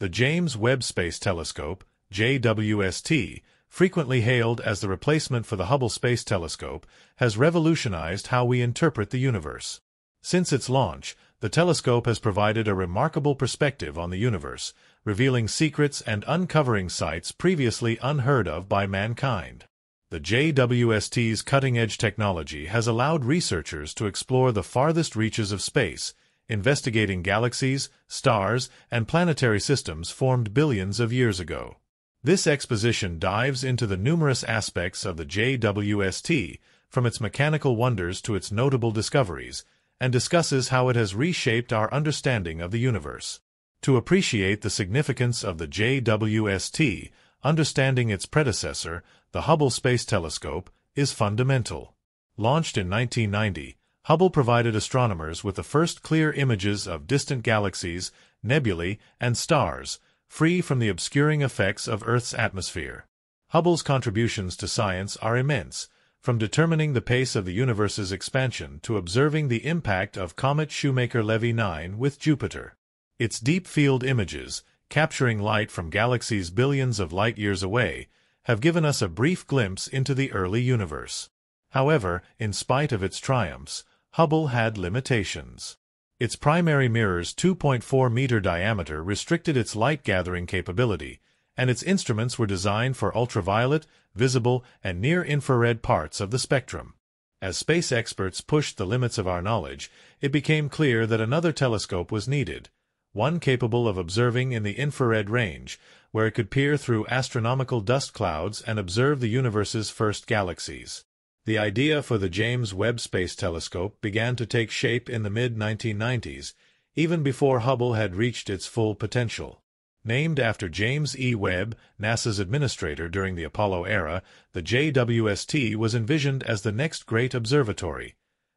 The James Webb Space Telescope, JWST, frequently hailed as the replacement for the Hubble Space Telescope, has revolutionized how we interpret the universe. Since its launch, the telescope has provided a remarkable perspective on the universe, revealing secrets and uncovering sights previously unheard of by mankind. The JWST's cutting-edge technology has allowed researchers to explore the farthest reaches of space, investigating galaxies, stars, and planetary systems formed billions of years ago. This exposition dives into the numerous aspects of the JWST, from its mechanical wonders to its notable discoveries, and discusses how it has reshaped our understanding of the universe. To appreciate the significance of the JWST, understanding its predecessor, the Hubble Space Telescope, is fundamental. Launched in 1990, Hubble provided astronomers with the first clear images of distant galaxies, nebulae, and stars, free from the obscuring effects of Earth's atmosphere. Hubble's contributions to science are immense, from determining the pace of the universe's expansion to observing the impact of comet Shoemaker-Levy 9 with Jupiter. Its deep-field images, capturing light from galaxies billions of light-years away, have given us a brief glimpse into the early universe. However, in spite of its triumphs, Hubble had limitations. Its primary mirror's 2.4-meter diameter restricted its light-gathering capability, and its instruments were designed for ultraviolet, visible, and near-infrared parts of the spectrum. As space experts pushed the limits of our knowledge, it became clear that another telescope was needed, one capable of observing in the infrared range, where it could peer through astronomical dust clouds and observe the universe's first galaxies. The idea for the James Webb Space Telescope began to take shape in the mid-1990s, even before Hubble had reached its full potential. Named after James E. Webb, NASA's administrator during the Apollo era, the JWST was envisioned as the next great observatory,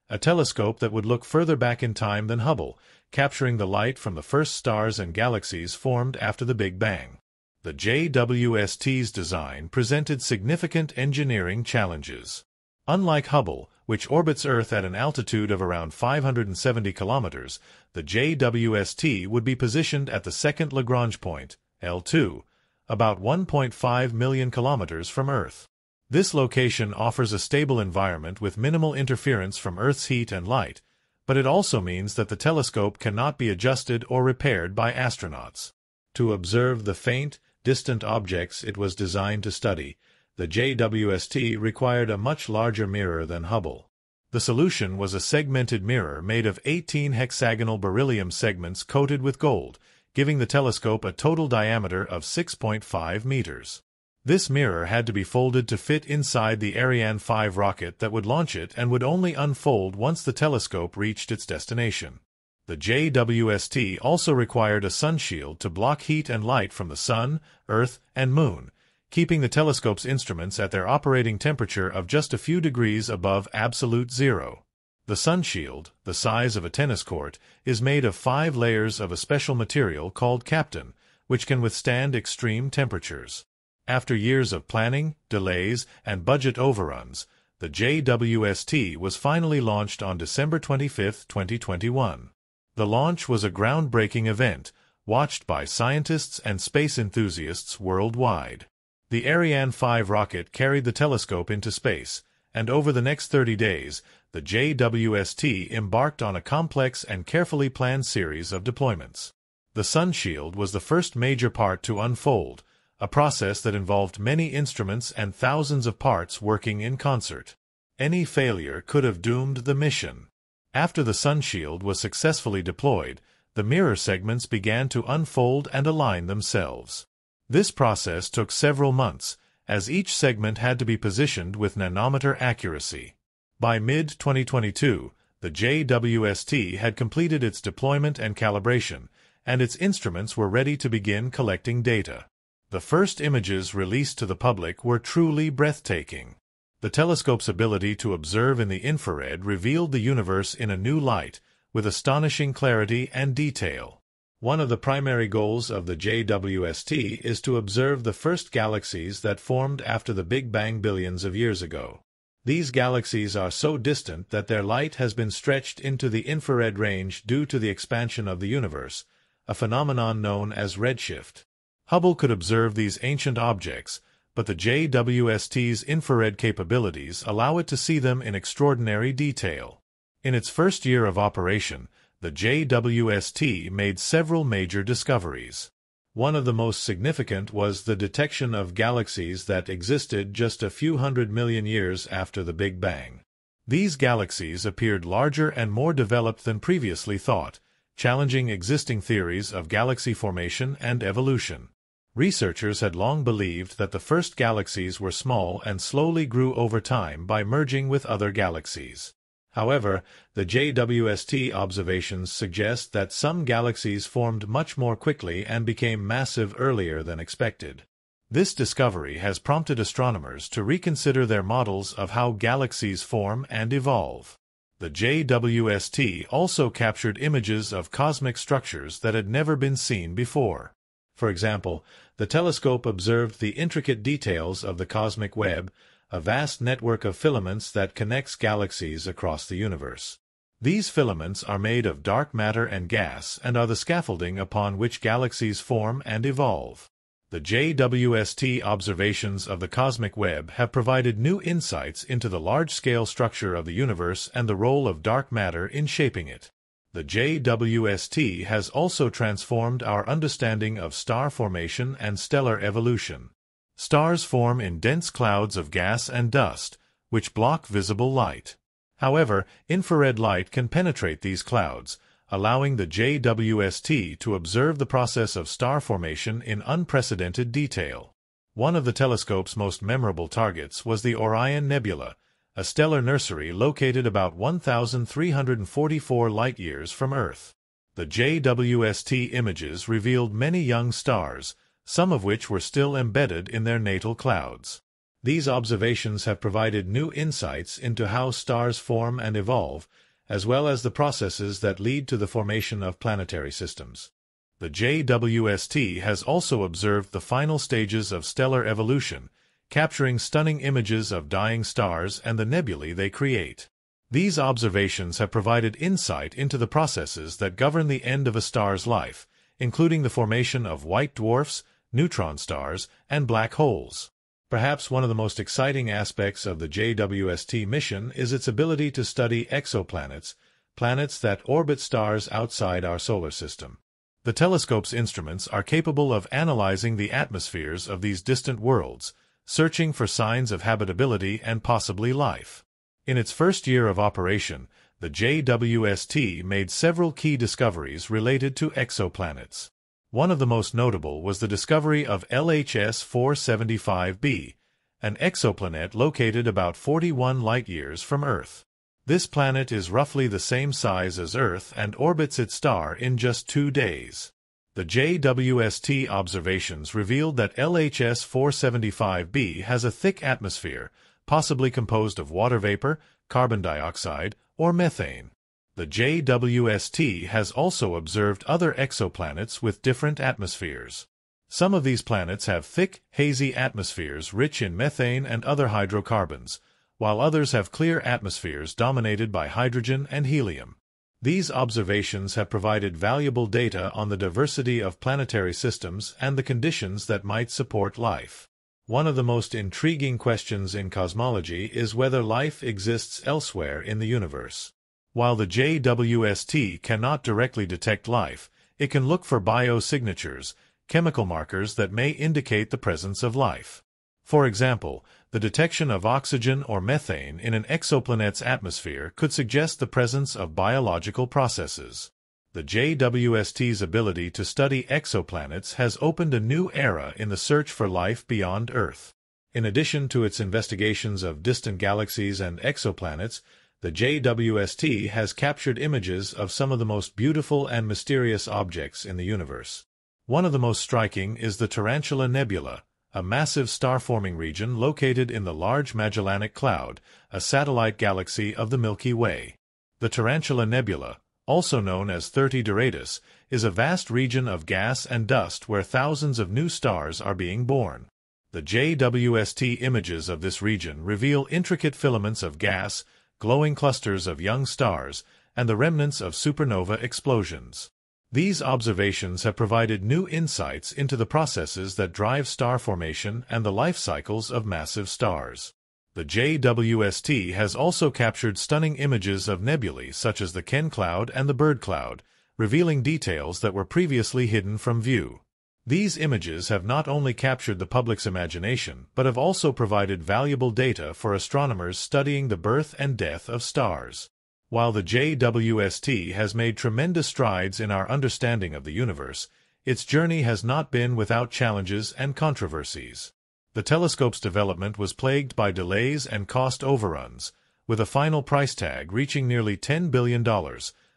a telescope that would look further back in time than Hubble, capturing the light from the first stars and galaxies formed after the Big Bang. The JWST's design presented significant engineering challenges. Unlike Hubble, which orbits Earth at an altitude of around 570 kilometers, the JWST would be positioned at the second Lagrange point, L2, about 1.5 million kilometers from Earth. This location offers a stable environment with minimal interference from Earth's heat and light, but it also means that the telescope cannot be adjusted or repaired by astronauts. To observe the faint, distant objects it was designed to study, the JWST required a much larger mirror than Hubble. The solution was a segmented mirror made of 18 hexagonal beryllium segments coated with gold, giving the telescope a total diameter of 6.5 meters. This mirror had to be folded to fit inside the Ariane 5 rocket that would launch it and would only unfold once the telescope reached its destination. The JWST also required a sunshield to block heat and light from the Sun, Earth, and Moon, keeping the telescope's instruments at their operating temperature of just a few degrees above absolute zero. The sunshield, the size of a tennis court, is made of five layers of a special material called Kapton, which can withstand extreme temperatures. After years of planning, delays, and budget overruns, the JWST was finally launched on December 25, 2021. The launch was a groundbreaking event, watched by scientists and space enthusiasts worldwide. The Ariane 5 rocket carried the telescope into space, and over the next 30 days, the JWST embarked on a complex and carefully planned series of deployments. The sunshield was the first major part to unfold, a process that involved many instruments and thousands of parts working in concert. Any failure could have doomed the mission. After the sunshield was successfully deployed, the mirror segments began to unfold and align themselves. This process took several months, as each segment had to be positioned with nanometer accuracy. By mid-2022, the JWST had completed its deployment and calibration, and its instruments were ready to begin collecting data. The first images released to the public were truly breathtaking. The telescope's ability to observe in the infrared revealed the universe in a new light, with astonishing clarity and detail. One of the primary goals of the JWST is to observe the first galaxies that formed after the Big Bang billions of years ago. These galaxies are so distant that their light has been stretched into the infrared range due to the expansion of the universe, a phenomenon known as redshift. Hubble could observe these ancient objects, but the JWST's infrared capabilities allow it to see them in extraordinary detail. In its first year of operation, the JWST made several major discoveries. One of the most significant was the detection of galaxies that existed just a few hundred million years after the Big Bang. These galaxies appeared larger and more developed than previously thought, challenging existing theories of galaxy formation and evolution. Researchers had long believed that the first galaxies were small and slowly grew over time by merging with other galaxies. However, the JWST observations suggest that some galaxies formed much more quickly and became massive earlier than expected. This discovery has prompted astronomers to reconsider their models of how galaxies form and evolve. The JWST also captured images of cosmic structures that had never been seen before. For example, the telescope observed the intricate details of the cosmic web, a vast network of filaments that connects galaxies across the universe. These filaments are made of dark matter and gas and are the scaffolding upon which galaxies form and evolve. The JWST observations of the cosmic web have provided new insights into the large-scale structure of the universe and the role of dark matter in shaping it. The JWST has also transformed our understanding of star formation and stellar evolution. Stars form in dense clouds of gas and dust, which block visible light. However, infrared light can penetrate these clouds, allowing the JWST to observe the process of star formation in unprecedented detail. One of the telescope's most memorable targets was the Orion Nebula, a stellar nursery located about 1,344 light-years from Earth. The JWST images revealed many young stars, some of which were still embedded in their natal clouds. These observations have provided new insights into how stars form and evolve, as well as the processes that lead to the formation of planetary systems. The JWST has also observed the final stages of stellar evolution, capturing stunning images of dying stars and the nebulae they create. These observations have provided insight into the processes that govern the end of a star's life, including the formation of white dwarfs, neutron stars, and black holes. Perhaps one of the most exciting aspects of the JWST mission is its ability to study exoplanets, planets that orbit stars outside our solar system. The telescope's instruments are capable of analyzing the atmospheres of these distant worlds, searching for signs of habitability and possibly life. In its first year of operation, the JWST made several key discoveries related to exoplanets. One of the most notable was the discovery of LHS 475b, an exoplanet located about 41 light-years from Earth. This planet is roughly the same size as Earth and orbits its star in just two days. The JWST observations revealed that LHS 475b has a thick atmosphere, possibly composed of water vapor, carbon dioxide, or methane. The JWST has also observed other exoplanets with different atmospheres. Some of these planets have thick, hazy atmospheres rich in methane and other hydrocarbons, while others have clear atmospheres dominated by hydrogen and helium. These observations have provided valuable data on the diversity of planetary systems and the conditions that might support life. One of the most intriguing questions in cosmology is whether life exists elsewhere in the universe. While the JWST cannot directly detect life, it can look for biosignatures, chemical markers that may indicate the presence of life. For example, the detection of oxygen or methane in an exoplanet's atmosphere could suggest the presence of biological processes. The JWST's ability to study exoplanets has opened a new era in the search for life beyond Earth. In addition to its investigations of distant galaxies and exoplanets, the JWST has captured images of some of the most beautiful and mysterious objects in the universe. One of the most striking is the Tarantula Nebula, a massive star-forming region located in the Large Magellanic Cloud, a satellite galaxy of the Milky Way. The Tarantula Nebula, also known as 30 Doradus, is a vast region of gas and dust where thousands of new stars are being born. The JWST images of this region reveal intricate filaments of gas, glowing clusters of young stars, and the remnants of supernova explosions. These observations have provided new insights into the processes that drive star formation and the life cycles of massive stars. The JWST has also captured stunning images of nebulae such as the Ken Cloud and the Bird Cloud, revealing details that were previously hidden from view. These images have not only captured the public's imagination, but have also provided valuable data for astronomers studying the birth and death of stars. While the JWST has made tremendous strides in our understanding of the universe, its journey has not been without challenges and controversies. The telescope's development was plagued by delays and cost overruns, with a final price tag reaching nearly $10 billion,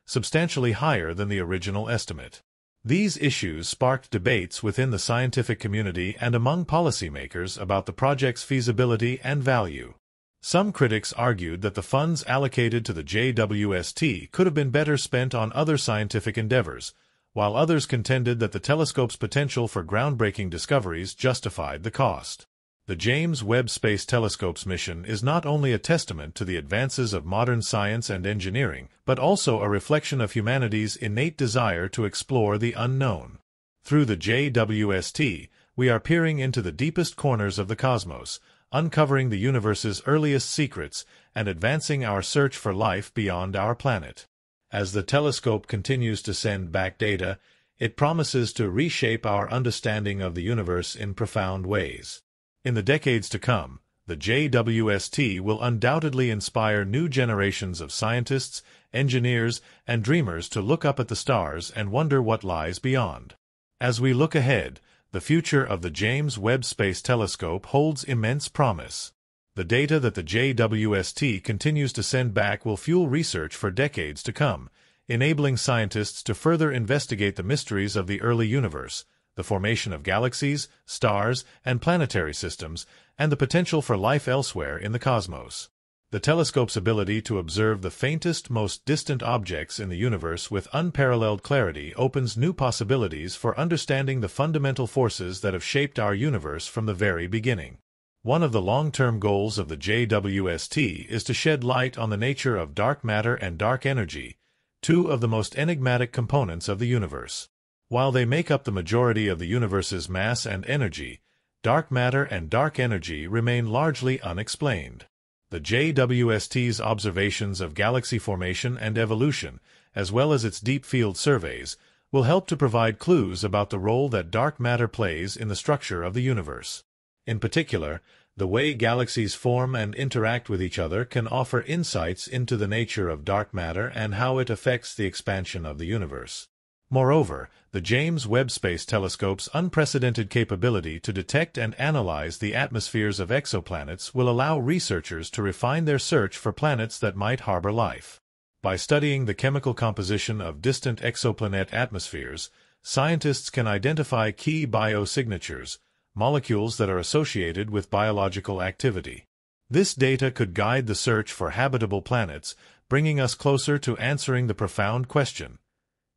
substantially higher than the original estimate. These issues sparked debates within the scientific community and among policymakers about the project's feasibility and value. Some critics argued that the funds allocated to the JWST could have been better spent on other scientific endeavors, while others contended that the telescope's potential for groundbreaking discoveries justified the cost. The James Webb Space Telescope's mission is not only a testament to the advances of modern science and engineering, but also a reflection of humanity's innate desire to explore the unknown. Through the JWST, we are peering into the deepest corners of the cosmos, uncovering the universe's earliest secrets and advancing our search for life beyond our planet. As the telescope continues to send back data, it promises to reshape our understanding of the universe in profound ways. In the decades to come, the JWST will undoubtedly inspire new generations of scientists, engineers, and dreamers to look up at the stars and wonder what lies beyond. As we look ahead, the future of the James Webb Space Telescope holds immense promise. The data that the JWST continues to send back will fuel research for decades to come, enabling scientists to further investigate the mysteries of the early universe, the formation of galaxies, stars, and planetary systems, and the potential for life elsewhere in the cosmos. The telescope's ability to observe the faintest, most distant objects in the universe with unparalleled clarity opens new possibilities for understanding the fundamental forces that have shaped our universe from the very beginning. One of the long-term goals of the JWST is to shed light on the nature of dark matter and dark energy, two of the most enigmatic components of the universe. While they make up the majority of the universe's mass and energy, dark matter and dark energy remain largely unexplained. The JWST's observations of galaxy formation and evolution, as well as its deep field surveys, will help to provide clues about the role that dark matter plays in the structure of the universe. In particular, the way galaxies form and interact with each other can offer insights into the nature of dark matter and how it affects the expansion of the universe. Moreover, the James Webb Space Telescope's unprecedented capability to detect and analyze the atmospheres of exoplanets will allow researchers to refine their search for planets that might harbor life. By studying the chemical composition of distant exoplanet atmospheres, scientists can identify key biosignatures, molecules that are associated with biological activity. This data could guide the search for habitable planets, bringing us closer to answering the profound question,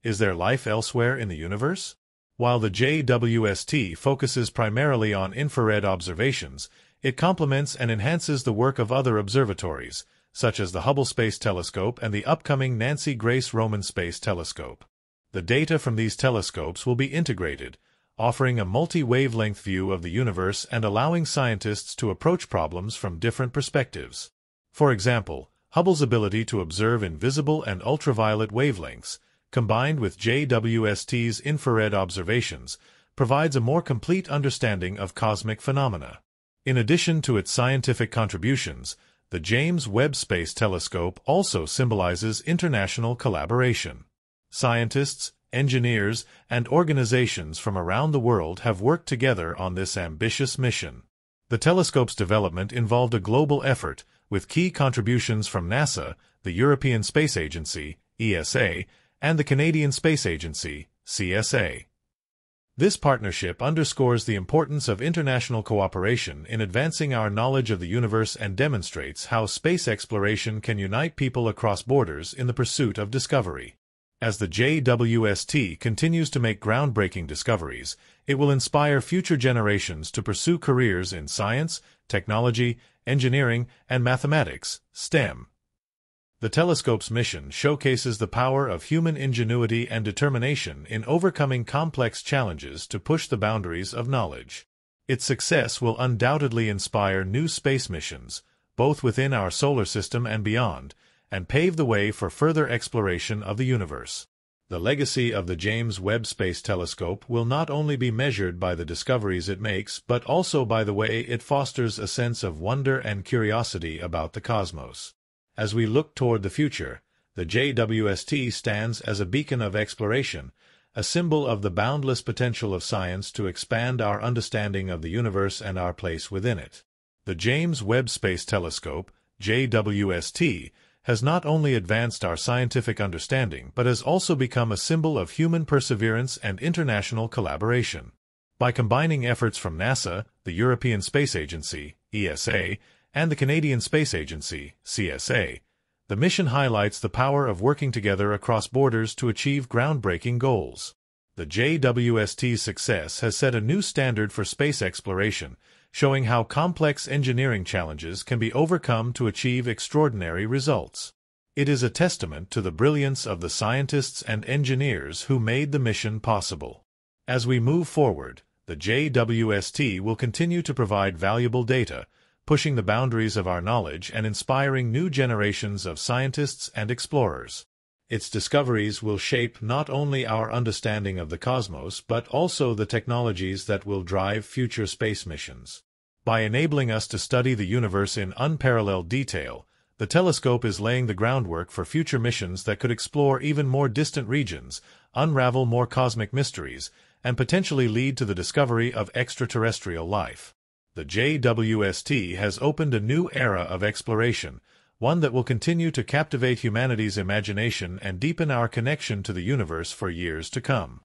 is there life elsewhere in the universe? While the JWST focuses primarily on infrared observations, it complements and enhances the work of other observatories, such as the Hubble Space Telescope and the upcoming Nancy Grace Roman Space Telescope. The data from these telescopes will be integrated, offering a multi-wavelength view of the universe and allowing scientists to approach problems from different perspectives. For example, Hubble's ability to observe invisible and ultraviolet wavelengths, combined with JWST's infrared observations, provides a more complete understanding of cosmic phenomena. In addition to its scientific contributions, the James Webb Space Telescope also symbolizes international collaboration. Scientists, engineers, and organizations from around the world have worked together on this ambitious mission. The telescope's development involved a global effort, with key contributions from NASA, the European Space Agency, ESA, and the Canadian Space Agency, CSA. This partnership underscores the importance of international cooperation in advancing our knowledge of the universe and demonstrates how space exploration can unite people across borders in the pursuit of discovery. As the JWST continues to make groundbreaking discoveries, it will inspire future generations to pursue careers in science, technology, engineering, and mathematics, STEM. The telescope's mission showcases the power of human ingenuity and determination in overcoming complex challenges to push the boundaries of knowledge. Its success will undoubtedly inspire new space missions, both within our solar system and beyond, and pave the way for further exploration of the universe. The legacy of the James Webb Space Telescope will not only be measured by the discoveries it makes, but also by the way it fosters a sense of wonder and curiosity about the cosmos. As we look toward the future, the JWST stands as a beacon of exploration, a symbol of the boundless potential of science to expand our understanding of the universe and our place within it. The James Webb Space Telescope, JWST, has not only advanced our scientific understanding but has also become a symbol of human perseverance and international collaboration. By combining efforts from NASA, the European Space Agency, ESA, and the Canadian Space Agency, CSA, the mission highlights the power of working together across borders to achieve groundbreaking goals. The JWST's success has set a new standard for space exploration, showing how complex engineering challenges can be overcome to achieve extraordinary results. It is a testament to the brilliance of the scientists and engineers who made the mission possible. As we move forward, the JWST will continue to provide valuable data, pushing the boundaries of our knowledge and inspiring new generations of scientists and explorers. Its discoveries will shape not only our understanding of the cosmos, but also the technologies that will drive future space missions. By enabling us to study the universe in unparalleled detail, the telescope is laying the groundwork for future missions that could explore even more distant regions, unravel more cosmic mysteries, and potentially lead to the discovery of extraterrestrial life. The JWST has opened a new era of exploration, one that will continue to captivate humanity's imagination and deepen our connection to the universe for years to come.